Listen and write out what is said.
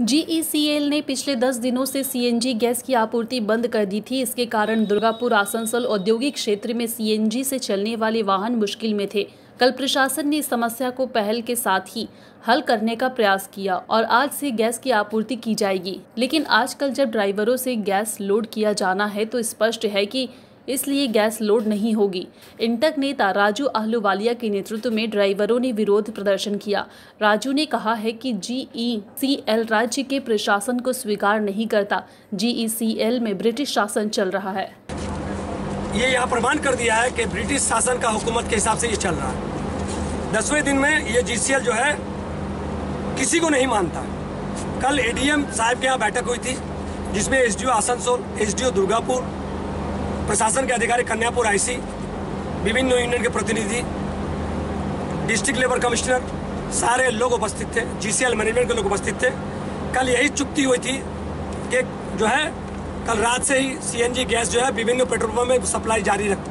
GECL ने पिछले 10 दिनों से सीएनजी गैस की आपूर्ति बंद कर दी थी। इसके कारण दुर्गापुर, आसनसोल औद्योगिक क्षेत्र में सीएनजी से चलने वाले वाहन मुश्किल में थे। कल प्रशासन ने इस समस्या को पहल के साथ ही हल करने का प्रयास किया और आज से गैस की आपूर्ति की जाएगी। लेकिन आजकल जब ड्राइवरों से गैस लोड किया जाना है तो स्पष्ट है कि इसलिए गैस लोड नहीं होगी। इंटक नेता राजू आहलूवालिया के नेतृत्व में ड्राइवरों ने विरोध प्रदर्शन किया। राजू ने कहा है कि जीईसीएल राज्य के प्रशासन को स्वीकार नहीं करता। जीईसीएल में ब्रिटिश शासन चल रहा है। ये यहाँ प्रमाण कर दिया है कि ब्रिटिश शासन का हुकूमत के हिसाब से ये चल रहा है। दसवें दिन में ये जीसीएल जो है, किसी को नहीं मानता। कल एडीएम साहब के यहाँ बैठक हुई थी, जिसमें एसडीओ आसनसोल एसडीओ दुर्गापुर प्रशासन के अधिकारी कन्यापुर आईसी विभिन्न यूनियन के प्रतिनिधि डिस्ट्रिक्ट लेबर कमिश्नर सारे लोग उपस्थित थे जीसीएल मैनेजमेंट के लोग उपस्थित थे। कल यही चुक्ति हुई थी कि जो है, कल रात से ही सीएनजी गैस जो है विभिन्न पेट्रोल पंप में सप्लाई जारी रख